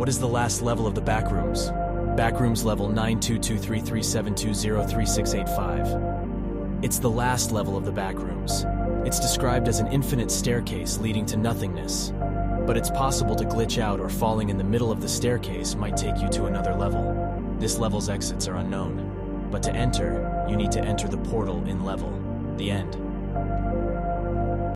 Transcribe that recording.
What is the last level of the backrooms? Backrooms level nine two two three three seven two zero three six eight five. It's the last level of the backrooms. It's described as an infinite staircase leading to nothingness. But it's possible to glitch out or falling in the middle of the staircase might take you to another level. This level's exits are unknown. But to enter, you need to enter the portal in level. The end.